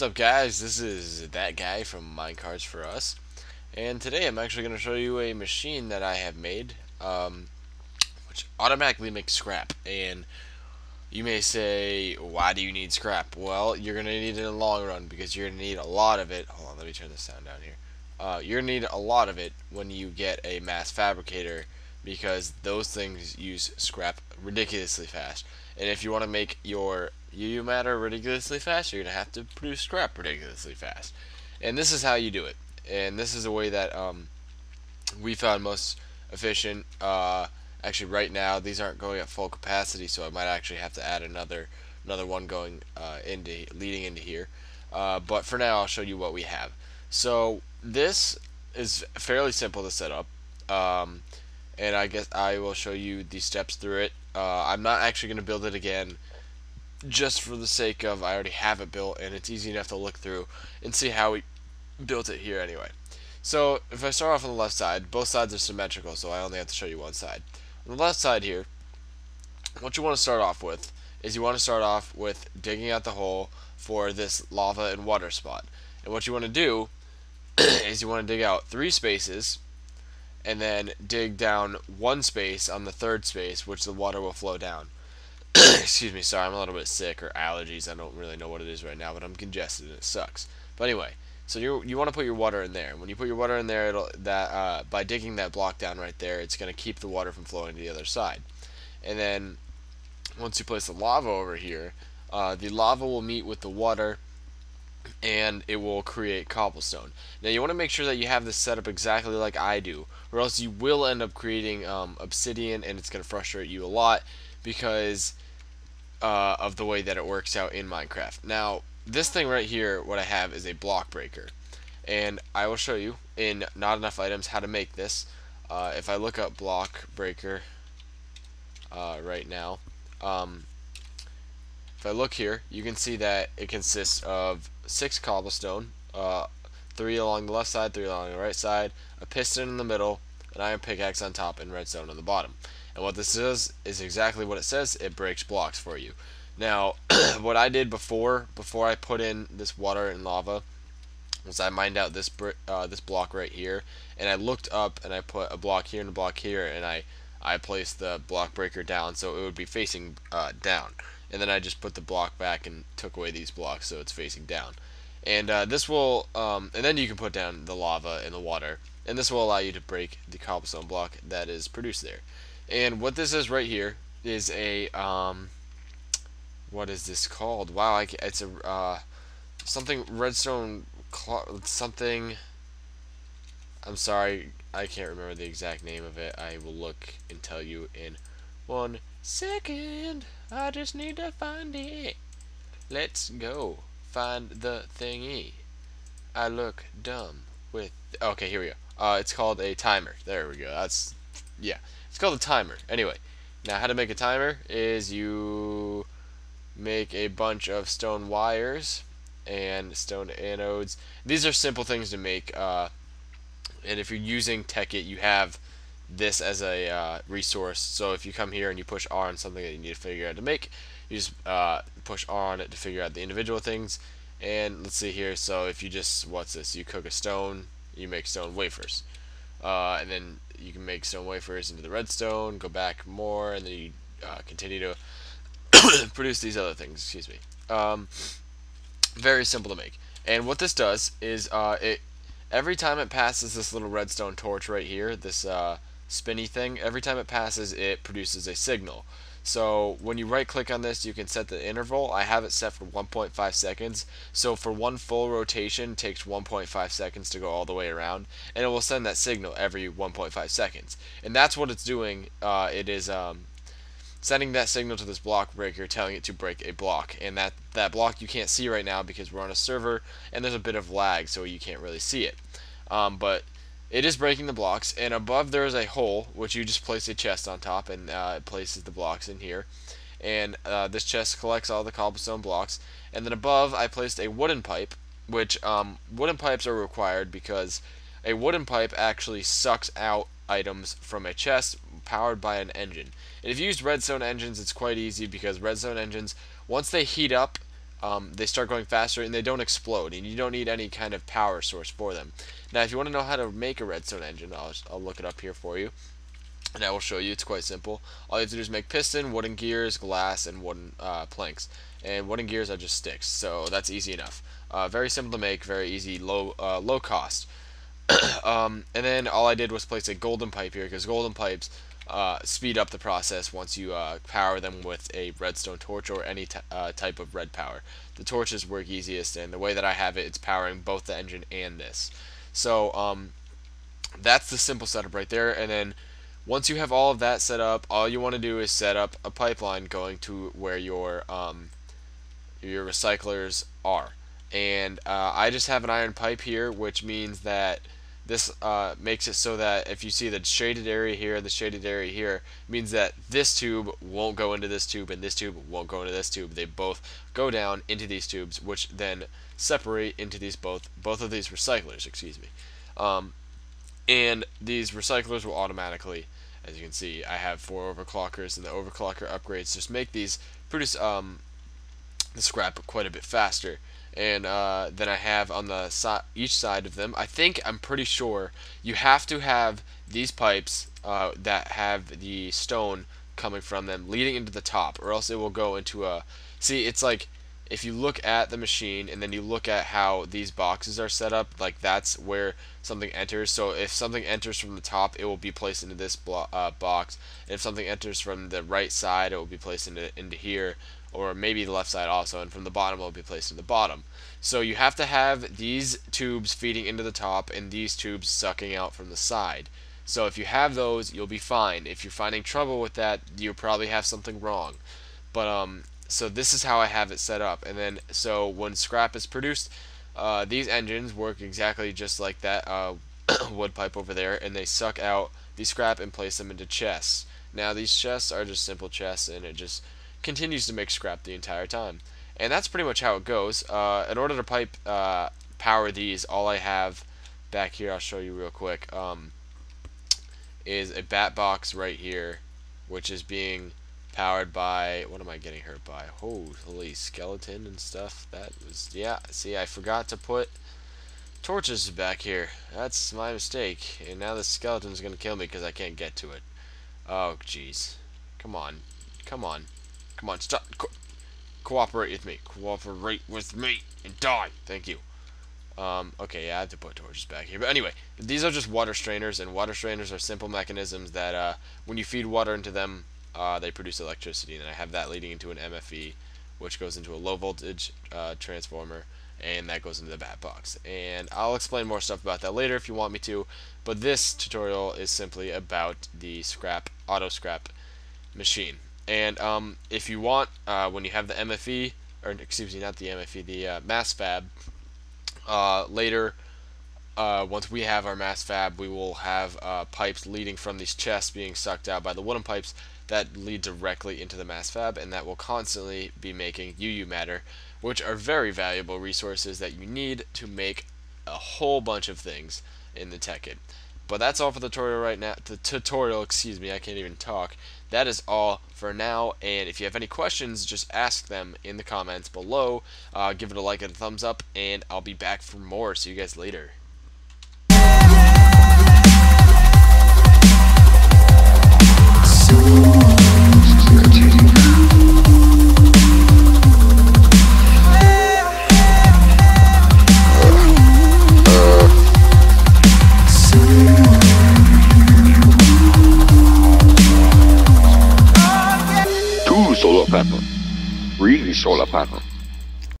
What's up guys, this is that guy from Minecarts for Us. And today I'm actually going to show you a machine that I have made um, which automatically makes scrap. And you may say why do you need scrap? Well you're going to need it in the long run because you're going to need a lot of it. Hold on let me turn this sound down here. Uh, you're going to need a lot of it when you get a mass fabricator because those things use scrap ridiculously fast and if you want to make your UU matter ridiculously fast, you're going to have to produce scrap ridiculously fast. And this is how you do it. And this is a way that um, we found most efficient. Uh, actually, right now, these aren't going at full capacity, so I might actually have to add another another one going uh, into leading into here. Uh, but for now, I'll show you what we have. So this is fairly simple to set up. Um, and I guess I will show you the steps through it. Uh, I'm not actually going to build it again just for the sake of I already have it built and it's easy enough to look through and see how we built it here anyway. So if I start off on the left side, both sides are symmetrical so I only have to show you one side. On the left side here, what you want to start off with is you want to start off with digging out the hole for this lava and water spot. And what you want to do is you want to dig out three spaces and then dig down one space on the third space which the water will flow down. Excuse me, sorry, I'm a little bit sick or allergies. I don't really know what it is right now, but I'm congested and it sucks. But anyway, so you you want to put your water in there. When you put your water in there, it'll that uh, by digging that block down right there, it's going to keep the water from flowing to the other side. And then once you place the lava over here, uh, the lava will meet with the water and it will create cobblestone. Now you want to make sure that you have this set up exactly like I do, or else you will end up creating um, obsidian and it's going to frustrate you a lot because uh, of the way that it works out in Minecraft. Now, this thing right here, what I have is a block breaker. And I will show you in Not Enough Items how to make this. Uh, if I look up block breaker uh, right now, um, if I look here, you can see that it consists of six cobblestone, uh, three along the left side, three along the right side, a piston in the middle, an iron pickaxe on top, and redstone on the bottom. And what this does is exactly what it says. It breaks blocks for you. Now, what I did before before I put in this water and lava was I mined out this uh, this block right here, and I looked up and I put a block here and a block here, and I I placed the block breaker down so it would be facing uh, down. And then I just put the block back and took away these blocks so it's facing down. And uh, this will, um, and then you can put down the lava and the water, and this will allow you to break the cobblestone block that is produced there. And what this is right here is a um, what is this called? Wow, I, it's a uh, something redstone something. I'm sorry, I can't remember the exact name of it. I will look and tell you in one second. I just need to find it. Let's go find the thingy. I look dumb with. Okay, here we go. Uh, it's called a timer. There we go. That's yeah. It's called a timer. Anyway, now how to make a timer is you make a bunch of stone wires and stone anodes. These are simple things to make. Uh, and if you're using Tekkit, you have this as a uh, resource. So if you come here and you push R on something that you need to figure out to make, you just uh, push R on it to figure out the individual things. And let's see here. So if you just what's this? You cook a stone, you make stone wafers, uh, and then you can make stone wafers into the redstone, go back more, and then you uh, continue to produce these other things. Excuse me. Um, very simple to make. And what this does is uh, it every time it passes this little redstone torch right here, this uh, spinny thing, every time it passes, it produces a signal. So when you right click on this, you can set the interval. I have it set for 1.5 seconds. So for one full rotation takes 1.5 seconds to go all the way around. And it will send that signal every 1.5 seconds. And that's what it's doing. Uh, it is um, sending that signal to this block breaker telling it to break a block. And that, that block you can't see right now because we're on a server and there's a bit of lag so you can't really see it. Um, but it is breaking the blocks, and above there is a hole, which you just place a chest on top, and uh, it places the blocks in here. And uh, this chest collects all the cobblestone blocks. And then above, I placed a wooden pipe, which um, wooden pipes are required because a wooden pipe actually sucks out items from a chest powered by an engine. And if you use redstone engines, it's quite easy because redstone engines, once they heat up, um, they start going faster and they don't explode, and you don't need any kind of power source for them. Now, if you want to know how to make a redstone engine, I'll, I'll look it up here for you. And I will show you. It's quite simple. All you have to do is make piston, wooden gears, glass, and wooden uh, planks. And wooden gears are just sticks, so that's easy enough. Uh, very simple to make, very easy, low uh, low cost. um, and then all I did was place a golden pipe here because golden pipes uh, speed up the process once you uh, power them with a redstone torch or any uh, type of red power. The torches work easiest, and the way that I have it, it's powering both the engine and this. So um, that's the simple setup right there. And then once you have all of that set up, all you want to do is set up a pipeline going to where your um, your recyclers are. And uh, I just have an iron pipe here, which means that this uh, makes it so that if you see the shaded area here, the shaded area here, means that this tube won't go into this tube and this tube won't go into this tube. They both go down into these tubes, which then separate into these both both of these recyclers. Excuse me. Um, and these recyclers will automatically, as you can see, I have four overclockers, and the overclocker upgrades just make these produce um, the scrap quite a bit faster and uh, then I have on the si each side of them. I think I'm pretty sure you have to have these pipes uh, that have the stone coming from them leading into the top, or else it will go into a. See, it's like if you look at the machine and then you look at how these boxes are set up, like that's where something enters. So if something enters from the top, it will be placed into this uh, box. And if something enters from the right side, it will be placed into into here or maybe the left side also, and from the bottom it will be placed in the bottom. So you have to have these tubes feeding into the top and these tubes sucking out from the side. So if you have those, you'll be fine. If you're finding trouble with that, you probably have something wrong. But um, so this is how I have it set up. And then so when scrap is produced, uh, these engines work exactly just like that uh, wood pipe over there, and they suck out the scrap and place them into chests. Now these chests are just simple chests, and it just continues to make scrap the entire time. And that's pretty much how it goes. Uh, in order to pipe uh, power these, all I have back here, I'll show you real quick, um, is a bat box right here, which is being powered by, what am I getting hurt by? Holy skeleton and stuff. That was, yeah, see, I forgot to put torches back here. That's my mistake. And now the skeleton's to kill me because I can't get to it. Oh, jeez. Come on. Come on. Come on, stop. Co cooperate with me. Cooperate with me and die. Thank you. Um, okay, yeah, I have to put torches back here. But anyway, these are just water strainers, and water strainers are simple mechanisms that uh, when you feed water into them, uh, they produce electricity. And I have that leading into an MFE, which goes into a low voltage uh, transformer, and that goes into the bat box. And I'll explain more stuff about that later if you want me to. But this tutorial is simply about the scrap, auto scrap machine. And um, if you want, uh, when you have the MFE, or excuse me, not the MFE, the uh, mass fab, uh, later, uh, once we have our mass fab, we will have uh, pipes leading from these chests being sucked out by the wooden pipes that lead directly into the mass fab, and that will constantly be making UU matter, which are very valuable resources that you need to make a whole bunch of things in the Tekkit. But that's all for the tutorial right now. The tutorial, excuse me, I can't even talk. That is all for now. And if you have any questions, just ask them in the comments below. Uh, give it a like and a thumbs up, and I'll be back for more. See you guys later.